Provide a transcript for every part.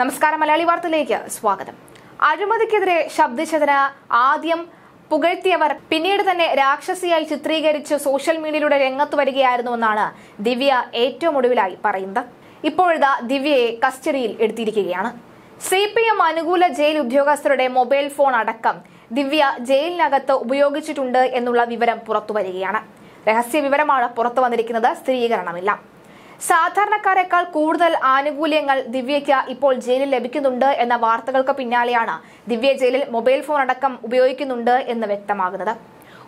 നമസ്കാരം മലയാളി വാർത്തയിലേക്ക് സ്വാഗതം. അഴിമതിക്കെതിരെ ശബ്ദിച്ചതിന് ആദ്യം പുകഴ്ത്തിയവർ പിന്നീട് തന്നെ രാക്ഷസിയായി ചിത്രീകരിച്ച് സോഷ്യൽ മീഡിയയിലൂടെ രംഗത്ത് വരികയായിരുന്നുവെന്നാണ് ദിവ്യ ഏറ്റവും ഒടുവിലായി പറയുന്നത്. ഇപ്പോഴിതാ ദിവ്യയെ കസ്റ്റഡിയിൽ എടുത്തിരിക്കുകയാണ്. സി പി എം അനുകൂല ജയിൽ ഉദ്യോഗസ്ഥരുടെ മൊബൈൽ ഫോൺ അടക്കം ദിവ്യ ജയിലിനകത്ത് ഉപയോഗിച്ചിട്ടുണ്ട് എന്നുള്ള വിവരം പുറത്തു വരികയാണ്. രഹസ്യ വിവരമാണ് പുറത്തു വന്നിരിക്കുന്നത് സ്ഥിരീകരണമില്ല. സാധാരണക്കാരെക്കാൾ കൂടുതൽ ആനുകൂല്യങ്ങൾ ദിവ്യയ്ക്ക് ഇപ്പോൾ ജയിലിൽ ലഭിക്കുന്നുണ്ട് എന്ന വാർത്തകൾക്ക് പിന്നാലെയാണ് ദിവ്യ ജയിലിൽ മൊബൈൽ ഫോൺ അടക്കം ഉപയോഗിക്കുന്നുണ്ട് എന്ന് വ്യക്തമാകുന്നത്.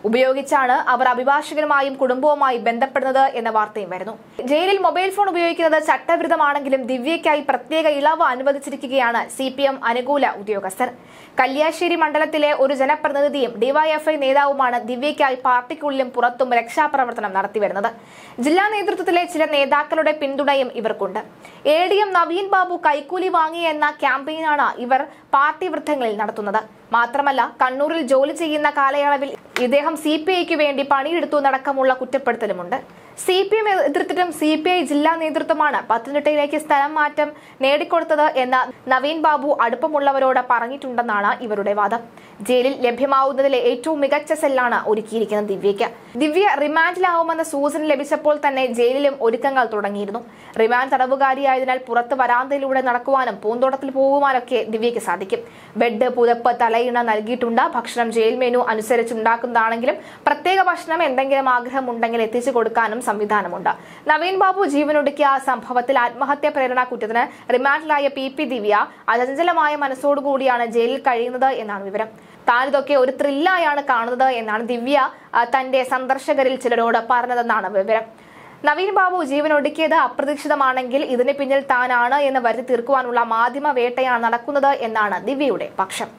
ഉപയോഗിച്ചാണ് അവർ അഭിഭാഷകനുമായും കുടുംബവുമായി ബന്ധപ്പെടുന്നത് എന്ന വാർത്തയും വരുന്നു. ജയിലിൽ മൊബൈൽ ഫോൺ ഉപയോഗിക്കുന്നത് ചട്ടവിരുദ്ധമാണെങ്കിലും ദിവ്യയ്ക്കായി പ്രത്യേക ഇളവ് അനുവദിച്ചിരിക്കുകയാണ് സി അനുകൂല ഉദ്യോഗസ്ഥർ. കല്യാശ്ശേരി മണ്ഡലത്തിലെ ഒരു ജനപ്രതിനിധിയും ഡിവൈഎഫ്ഐ നേതാവുമാണ് ദിവ്യയ്ക്കായി പാർട്ടിക്കുള്ളിലും പുറത്തും രക്ഷാപ്രവർത്തനം നടത്തിവരുന്നത് ജില്ലാ നേതൃത്വത്തിലെ ചില നേതാക്കളുടെ പിന്തുണയും ഇവർക്കുണ്ട്. A D M Naveen Babu കൈക്കൂലി വാങ്ങി എന്ന ക്യാമ്പയിനാണ് ഇവർ പാർട്ടി വൃത്തങ്ങളിൽ നടത്തുന്നത്. മാത്രമല്ല കണ്ണൂരിൽ ജോലി ചെയ്യുന്ന കാലയളവിൽ ഇദ്ദേഹം സി പി ഐക്ക് വേണ്ടി പണിയെടുത്തു നടക്കമുള്ള കുറ്റപ്പെടുത്തലുമുണ്ട്. സി പി എം എതിർത്തിട്ടും സി പി ഐ ജില്ലാ നേതൃത്വമാണ് പത്തനംതിട്ടയിലേക്ക് സ്ഥലം മാറ്റം നേടിക്കൊടുത്തത് എന്ന് നവീൻ ബാബു അടുപ്പമുള്ളവരോട് പറഞ്ഞിട്ടുണ്ടെന്നാണ് ഇവരുടെ വാദം. ജയിലിൽ ലഭ്യമാവുന്നതിലെ ഏറ്റവും മികച്ച സെല്ലാണ് ഒരുക്കിയിരിക്കുന്നത് ദിവ്യയ്ക്ക്. ദിവ്യ റിമാൻഡിലാവുമെന്ന സൂചന ലഭിച്ചപ്പോൾ തന്നെ ജയിലിലും ഒരുക്കങ്ങൾ തുടങ്ങിയിരുന്നു. റിമാൻഡ് തടവുകാരിയായതിനാൽ പുറത്ത് വരാന്തയിലൂടെ നടക്കുവാനും പൂന്തോട്ടത്തിൽ പോകുവാനൊക്കെ ദിവ്യയ്ക്ക് സാധിക്കും. ബെഡ് പുതപ്പ് തലയിണ നൽകിയിട്ടുണ്ട്. ഭക്ഷണം ജയിൽ മെനു അനുസരിച്ചുണ്ടാക്കുന്നതാണെങ്കിലും പ്രത്യേക ഭക്ഷണം എന്തെങ്കിലും ആഗ്രഹമുണ്ടെങ്കിൽ എത്തിച്ചു കൊടുക്കാനും സംവിധാനമുണ്ട്. നവീൻ ബാബു ജീവനൊടുക്കിയ സംഭവത്തിൽ ആത്മഹത്യാ പ്രേരണ കുറ്റത്തിന് റിമാൻഡിലായ പി പി ദിവ്യ അചഞ്ചലമായ മനസ്സോടുകൂടിയാണ് ജയിലിൽ കഴിയുന്നത് എന്നാണ് വിവരം. താനിതൊക്കെ ഒരു ത്രില്ലായാണ് കാണുന്നത് എന്നാണ് ദിവ്യ തന്റെ സന്ദർശകരിൽ ചിലരോട് പറഞ്ഞതെന്നാണ് വിവരം. നവീൻ ബാബു ജീവനൊടുക്കിയത് അപ്രതീക്ഷിതമാണെങ്കിൽ ഇതിന് പിന്നിൽ താനാണ് എന്ന് വരുത്തി തീർക്കുവാനുള്ള മാധ്യമ വേട്ടയാണ് നടക്കുന്നത് എന്നാണ് ദിവ്യയുടെ പക്ഷം.